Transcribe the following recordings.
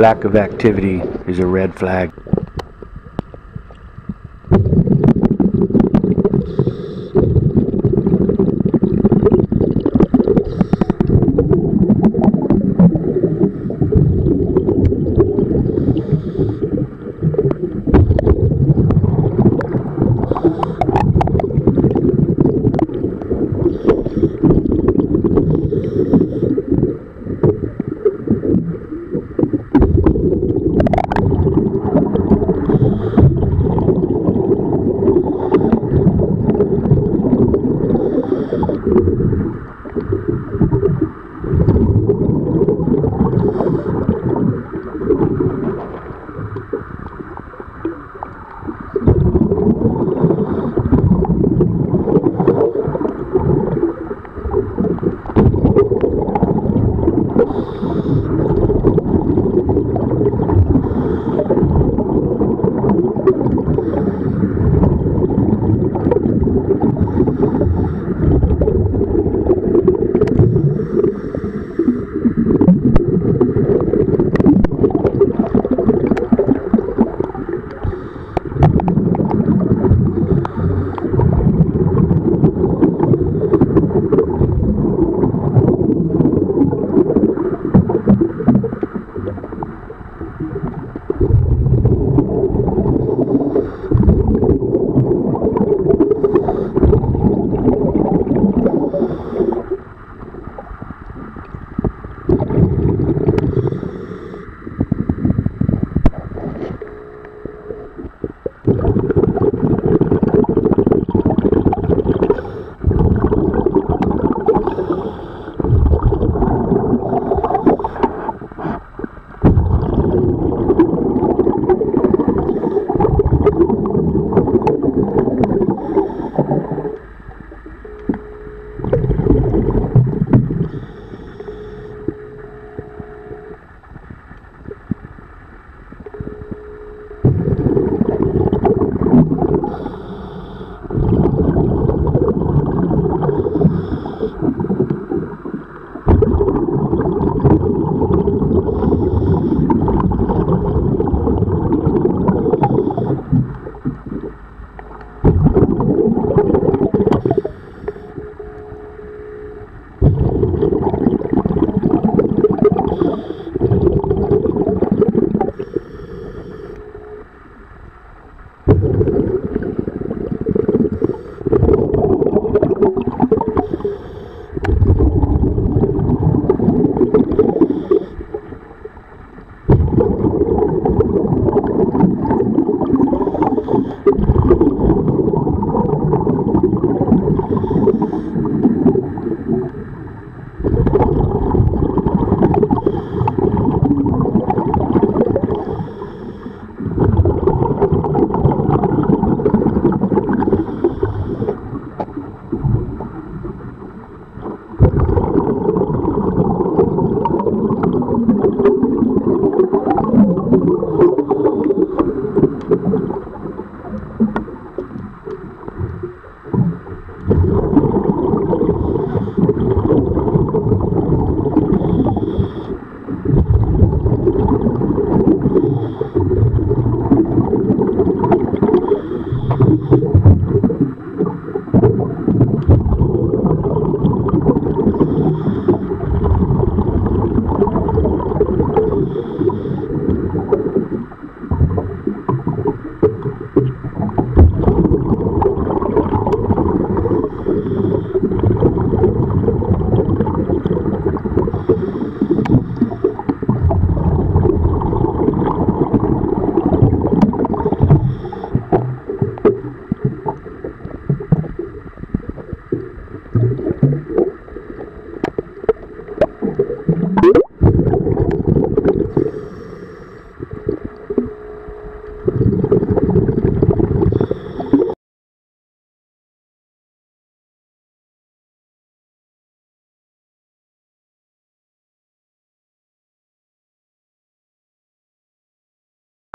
Lack of activity is a red flag.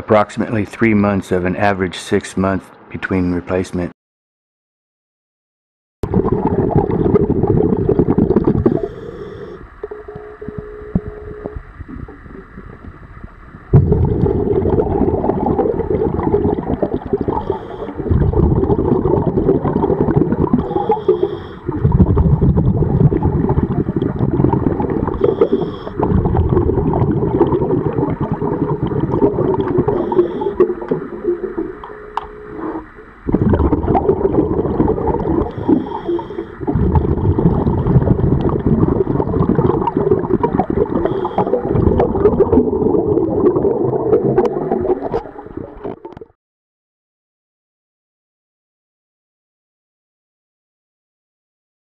Approximately three months of an average six month between replacement.